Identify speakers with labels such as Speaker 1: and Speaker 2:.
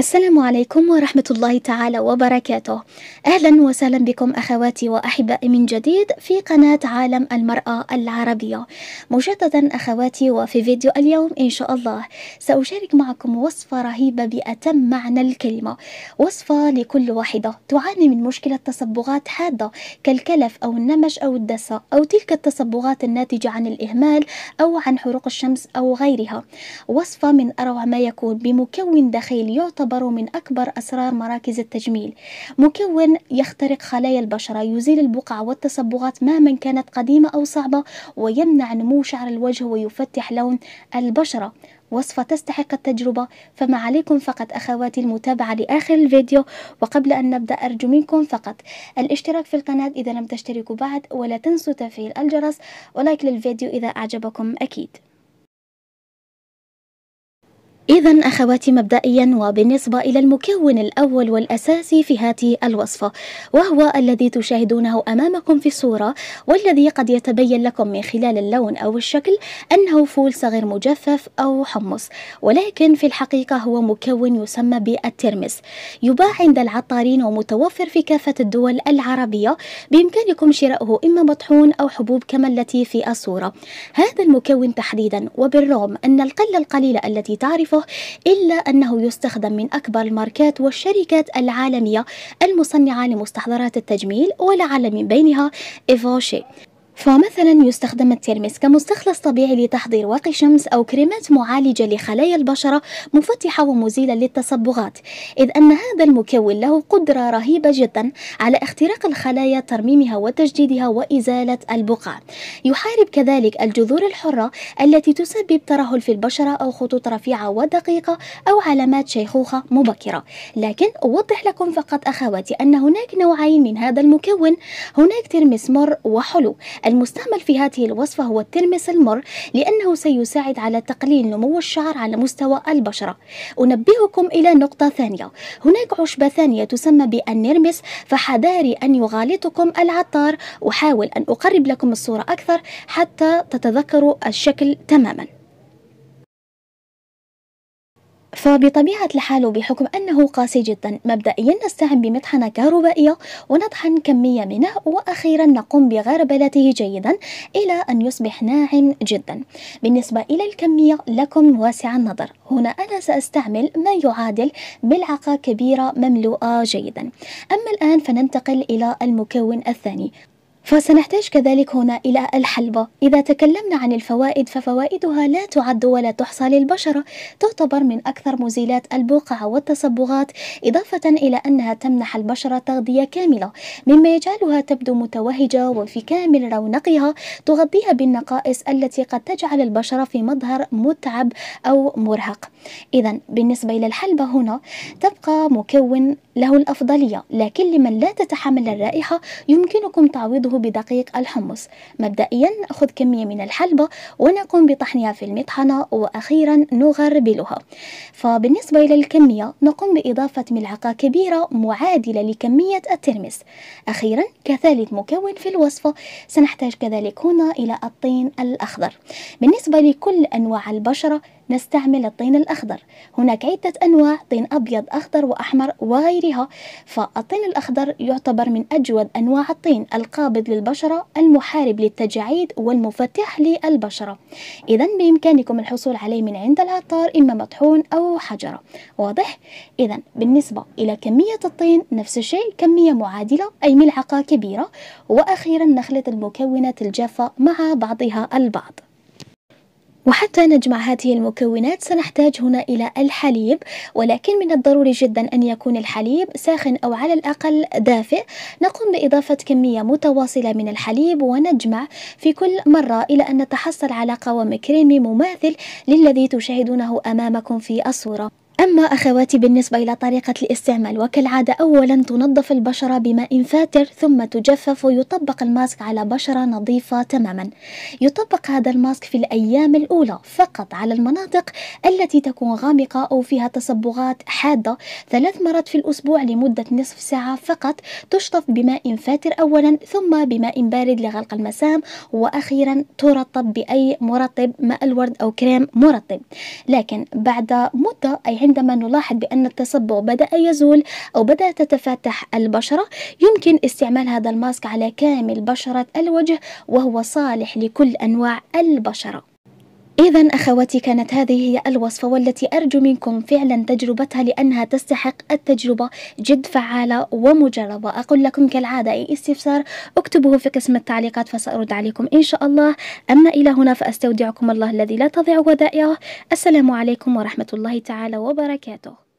Speaker 1: السلام عليكم ورحمة الله تعالى وبركاته. أهلا وسهلا بكم أخواتي وأحبائي من جديد في قناة عالم المرأة العربية. مجددا أخواتي وفي فيديو اليوم إن شاء الله. سأشارك معكم وصفة رهيبة بأتم معنى الكلمة. وصفة لكل واحدة تعاني من مشكلة تصبغات حادة كالكلف أو النمش أو الدسة أو تلك التصبغات الناتجة عن الإهمال أو عن حروق الشمس أو غيرها. وصفة من أروع ما يكون بمكون دخيل يعتبر يعتبر من أكبر أسرار مراكز التجميل. مكون يخترق خلايا البشرة يزيل البقع والتصبغات مهما كانت قديمة أو صعبة ويمنع نمو شعر الوجه ويفتح لون البشرة. وصفة تستحق التجربة. فما عليكم فقط أخواتي المتابعة لآخر الفيديو وقبل أن نبدأ أرجو منكم فقط الاشتراك في القناة إذا لم تشتركوا بعد ولا تنسوا تفعيل الجرس و like للفيديو إذا أعجبكم أكيد. إذا أخواتي مبدئيا وبالنسبة إلى المكون الأول والأساسي في هذه الوصفة وهو الذي تشاهدونه أمامكم في الصورة والذي قد يتبين لكم من خلال اللون أو الشكل أنه فول صغير مجفف أو حمص ولكن في الحقيقة هو مكون يسمى بالترمس. يباع عند العطارين ومتوفر في كافة الدول العربية بإمكانكم شراؤه إما مطحون أو حبوب كما التي في الصورة. هذا المكون تحديدا وبالرغم أن القلة القليلة التي تعرفه إلا أنه يستخدم من أكبر الماركات والشركات العالمية المصنعة لمستحضرات التجميل ولعل من بينها إيفوشي. فمثلا يستخدم الترمس كمستخلص طبيعي لتحضير واقي شمس أو كريمات معالجة لخلايا البشرة مفتحة ومزيلة للتصبغات إذ أن هذا المكون له قدرة رهيبة جدا على اختراق الخلايا ترميمها وتجديدها وإزالة البقع يحارب كذلك الجذور الحرة التي تسبب ترهل في البشرة أو خطوط رفيعة ودقيقة أو علامات شيخوخة مبكرة. لكن أوضح لكم فقط أخواتي أن هناك نوعين من هذا المكون. هناك ترمس مر وحلو المستعمل في هذه الوصفة هو الترمس المر لأنه سيساعد على تقليل نمو الشعر على مستوى البشرة. أنبهكم إلى نقطة ثانية. هناك عشبة ثانية تسمى بالنرمس فحذاري أن يغالطكم العطار. أحاول أن أقرب لكم الصورة أكثر حتى تتذكروا الشكل تماماً. فبطبيعة الحال وبحكم أنه قاسي جدا مبدئيا نستعين بمطحنة كهربائية ونطحن كمية منه وأخيرا نقوم بغربلته جيدا إلى أن يصبح ناعم جدا. بالنسبة إلى الكمية لكم واسع النظر. هنا أنا سأستعمل ما يعادل ملعقة كبيرة مملوءة جيدا. أما الآن فننتقل إلى المكون الثاني. فسنحتاج كذلك هنا إلى الحلبة. إذا تكلمنا عن الفوائد ففوائدها لا تعد ولا تحصى للبشرة تعتبر من أكثر مزيلات البقع والتصبغات إضافة إلى أنها تمنح البشرة تغذية كاملة. مما يجعلها تبدو متوهجة وفي كامل رونقها تغذيها بالنقائص التي قد تجعل البشرة في مظهر متعب أو مرهق. إذا بالنسبة إلى الحلبة هنا تبقى مكون له الأفضلية. لكن لمن لا تتحمل الرائحة يمكنكم تعويضه بدقيق الحمص. مبدئيا نأخذ كمية من الحلبة ونقوم بطحنها في المطحنة وأخيرا نغربلها. فبالنسبة إلى الكمية نقوم بإضافة ملعقة كبيرة معادلة لكمية الترمس. أخيرا كثالث مكون في الوصفة. سنحتاج كذلك هنا إلى الطين الأخضر. بالنسبة لكل أنواع البشرة نستعمل الطين الأخضر. هناك عدة أنواع طين أبيض أخضر وأحمر وغيرها. فالطين الأخضر يعتبر من أجود أنواع الطين القابض للبشرة المحارب للتجاعيد والمفتح للبشرة. إذا بإمكانكم الحصول عليه من عند العطار إما مطحون أو حجرة. واضح؟ إذا بالنسبة إلى كمية الطين نفس الشيء كمية معادلة أي ملعقة كبيرة. وأخيرا نخلط المكونات الجافة مع بعضها البعض. وحتى نجمع هذه المكونات سنحتاج هنا إلى الحليب ولكن من الضروري جدا أن يكون الحليب ساخن أو على الأقل دافئ. نقوم بإضافة كمية متواصلة من الحليب ونجمع في كل مرة إلى أن نتحصل على قوام كريمي مماثل للذي تشاهدونه أمامكم في الصورة. أما أخواتي بالنسبة إلى طريقة الاستعمال وكالعادة أولا تنظف البشرة بماء فاتر ثم تجفف ويطبق الماسك على بشرة نظيفة تماما. يطبق هذا الماسك في الأيام الأولى فقط على المناطق التي تكون غامقة أو فيها تصبغات حادة. ثلاث مرات في الأسبوع لمدة نصف ساعة فقط تشطف بماء فاتر أولا ثم بماء بارد لغلق المسام وأخيرا ترطب بأي مرطب ماء الورد أو كريم مرطب. لكن بعد مدة أي عندما نلاحظ بأن التصبغ بدأ يزول أو بدأت تتفتح البشرة يمكن استعمال هذا الماسك على كامل بشرة الوجه وهو صالح لكل أنواع البشرة. إذا أخواتي كانت هذه هي الوصفة والتي أرجو منكم فعلا تجربتها لأنها تستحق التجربة جد فعالة ومجربة. أقول لكم كالعادة أي استفسار اكتبوه في قسم التعليقات فسأرد عليكم إن شاء الله. أما إلى هنا فأستودعكم الله الذي لا تضيع ودائعه. السلام عليكم ورحمة الله تعالى وبركاته.